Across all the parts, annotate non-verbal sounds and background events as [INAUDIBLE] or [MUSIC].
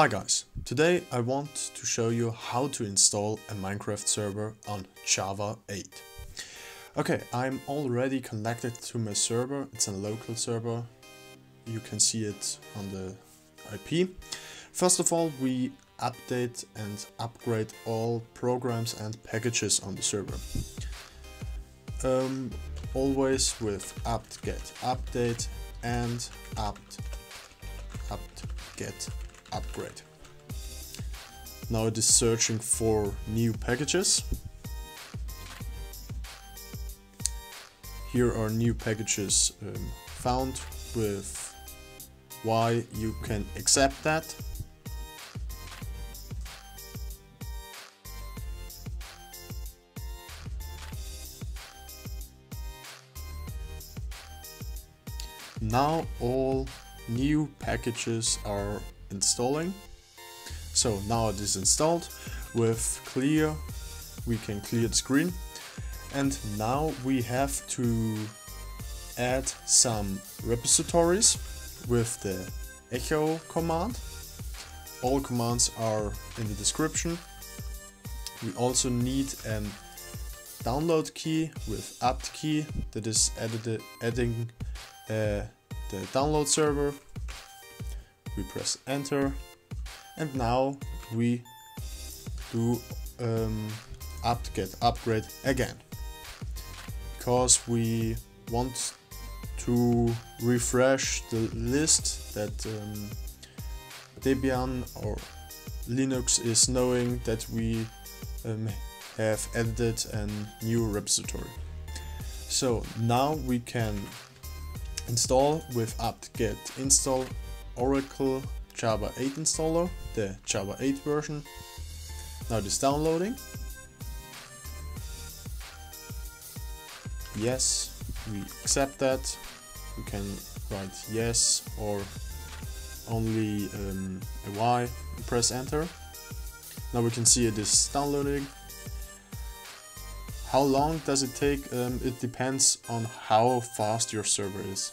Hi guys, today I want to show you how to install a Minecraft server on Java 8. Okay, I'm already connected to my server, it's a local server, you can see it on the IP. First of all, we update and upgrade all programs and packages on the server. Um, always with apt-get update and apt apt-get upgrade. Now it is searching for new packages. Here are new packages um, found with why you can accept that. Now all new packages are installing. So now it is installed with clear, we can clear the screen. And now we have to add some repositories with the echo command. All commands are in the description. We also need an download key with apt key that is added, adding uh, the download server we press enter and now we do um, apt-get upgrade again because we want to refresh the list that um, Debian or Linux is knowing that we um, have added a new repository. So now we can install with apt-get install Oracle Java 8 installer, the Java 8 version. Now it is downloading. Yes, we accept that. We can write yes or only um, a Y and press enter. Now we can see it is downloading. How long does it take? Um, it depends on how fast your server is.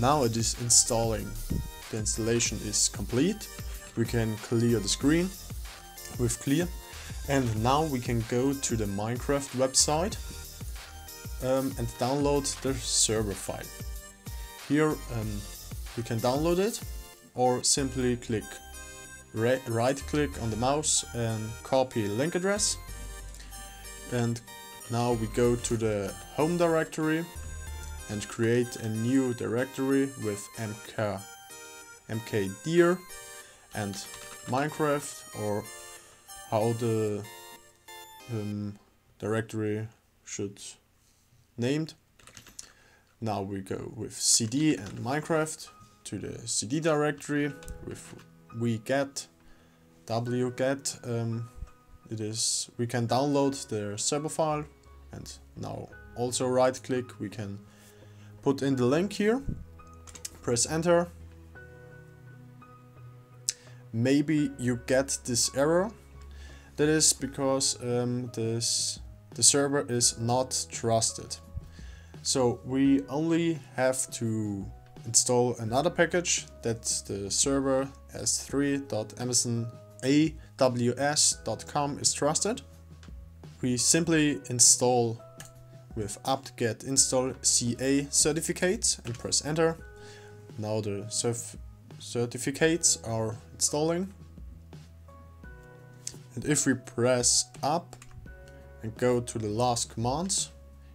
Now it is installing. The installation is complete. We can clear the screen with clear. And now we can go to the Minecraft website um, and download the server file. Here um, you can download it or simply click right click on the mouse and copy link address. And now we go to the home directory and create a new directory with mk mkdir and minecraft or how the um, directory should named. Now we go with cd and minecraft to the cd directory with we get wget um, it is we can download the server file and now also right click we can put in the link here, press enter. Maybe you get this error. That is because um, this the server is not trusted. So we only have to install another package that the server s3.amazonaws.com is trusted. We simply install with apt-get install CA certificates and press enter. Now the certificates are installing. And if we press up and go to the last commands,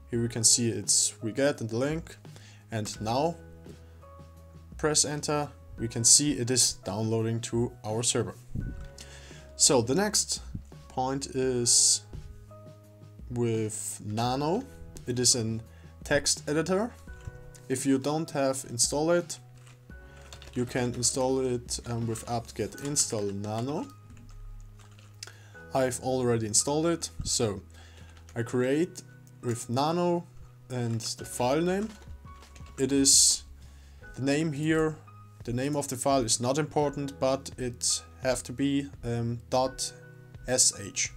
here we can see it's wget in the link and now press enter we can see it is downloading to our server. So the next point is with Nano it is a text editor. If you don't have installed it, you can install it um, with apt-get install nano. I've already installed it, so I create with nano and the file name. It is the name here, the name of the file is not important, but it have to be um, .sh.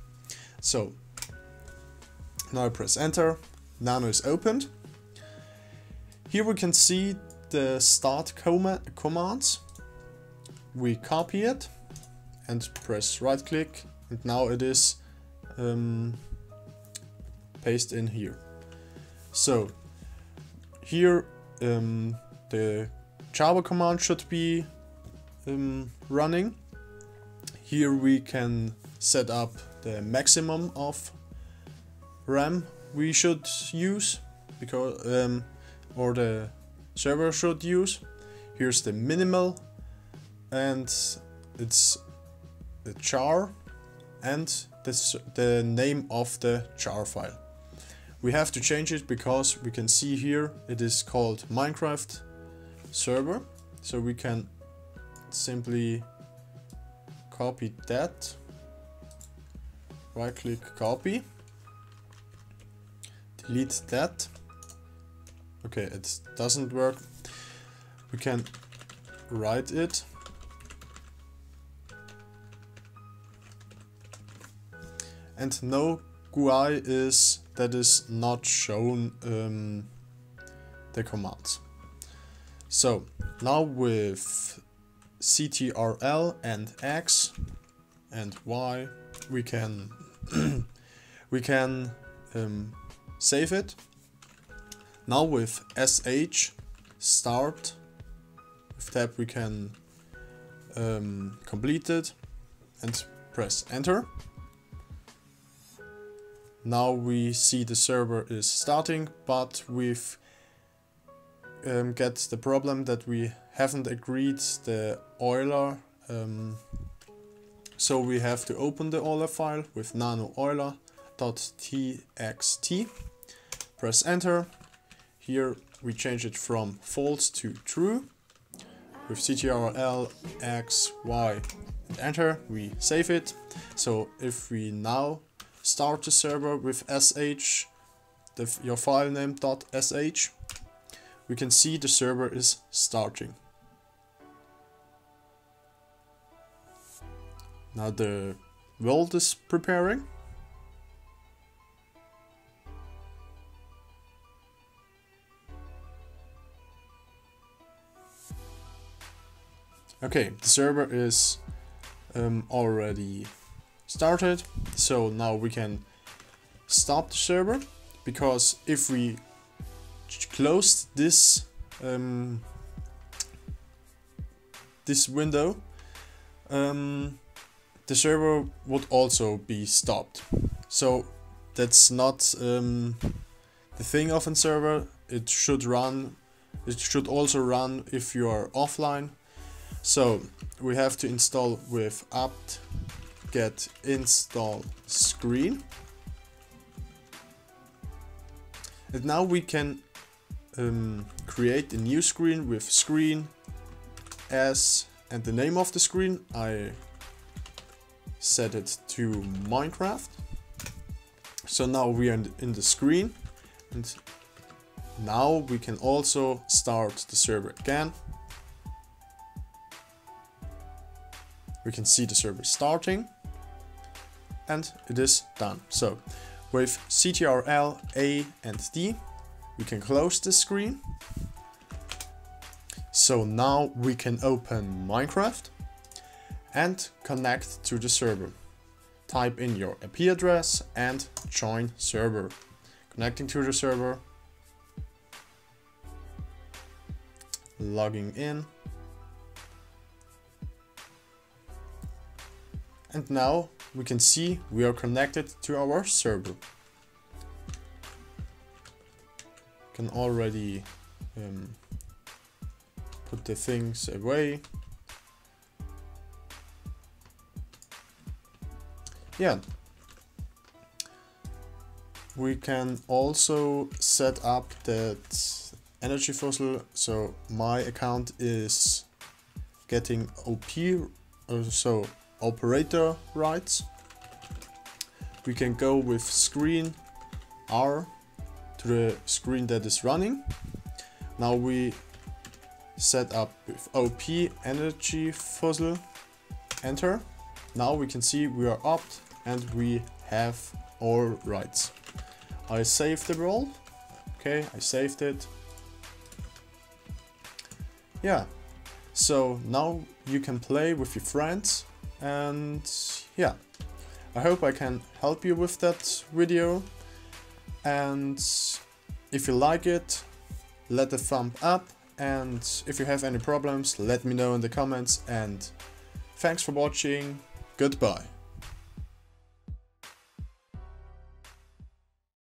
So Now I press enter. Nano is opened. Here we can see the start com commands. We copy it and press right click and now it is um, paste in here. So here um, the Java command should be um, running. Here we can set up the maximum of RAM we should use because um, or the server should use. Here's the minimal and it's the jar and this, the name of the jar file. We have to change it because we can see here it is called Minecraft server. So we can simply copy that, right click copy, delete that. Okay, it doesn't work. We can write it and no GUI is that is not shown um, the commands. So now with CTRL and X and Y we can [CLEARS THROAT] we can um, save it. Now with SH start with tab we can um, complete it and press enter now we see the server is starting, but we've um, get the problem that we haven't agreed the EULA. Um, so we have to open the EULA file with nano eula.txt. Press enter. Here we change it from false to true. With ctrl x y and enter we save it. So if we now start the server with sh, the, your file name .sh, we can see the server is starting. Now the world is preparing. Okay, the server is um, already started. So now we can stop the server because if we closed this um, this window, um, the server would also be stopped. So that's not um, the thing of a server. It should run. It should also run if you are offline. So we have to install with apt get install screen. And now we can um, create a new screen with screen as and the name of the screen. I set it to Minecraft. So now we are in the screen and now we can also start the server again. We can see the server starting and it is done. So with CTRL, A and D, we can close the screen. So now we can open Minecraft and connect to the server. Type in your IP address and join server. Connecting to the server. Logging in. And now we can see we are connected to our server. Can already um, put the things away. Yeah. We can also set up that EnergyFussl. So my account is getting OP, uh, so operator rights. We can go with screen R to the screen that is running. Now we set up with OP EnergyFussl, enter. Now we can see we are opt and we have all rights. I saved the world. Okay, I saved it. Yeah, so now you can play with your friends and yeah, I hope I can help you with that video. And if you like it, let a thumb up. And if you have any problems, let me know in the comments. And thanks for watching, goodbye.